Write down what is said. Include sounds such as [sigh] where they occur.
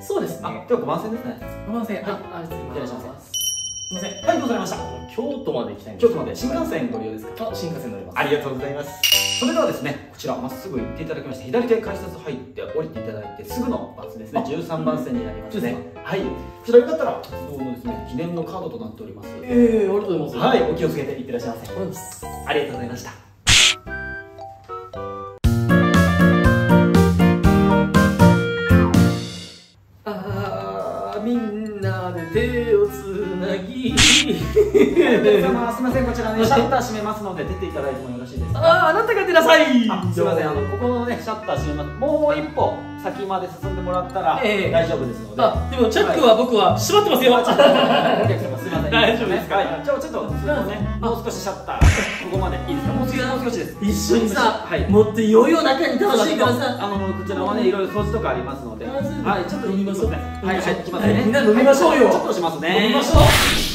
そうですねあでは5番線で。すね。すみませんはい。あありがとうございます。すみませ。んはい。どうされました京都まで行きたいんです京都まで。新幹線ご利用ですかあ新幹線乗ります。ありがとうございます。それではですねこちらまっすぐ行っていただきまして左手改札入って降りていただいてすぐのバスですね。あ13番線になりますはい。こちらよかったら鉄道のですね記念のカードとなっております。ええありがとうございます。はいお気をつけていってらっしゃいませ。ありがとうございましたみんなで手をつなぎ。様すみませんこちらね [laughs] シャッター閉めますので出ていただいてもよろしいですか？あーあなたが出なさい。あすみませんあのここのねシャッター閉めます。もう一歩先まで進んでもらったらええ。大丈夫ですので、あでもチャックは僕は閉まってますよ、お客様すみません。大丈夫ですか？はい、じゃあちょっとそれをねもう少しシャッターここまでいいですか？もう少しもう少しです。一緒にさ、はい。持っていよいよ中に楽しいからさあのこちらはねいろいろ掃除とかありますので。はい。ちょっと飲みますね。はいはい行きますねみんな飲みましょうよ。ちょっとしますね。飲みましょう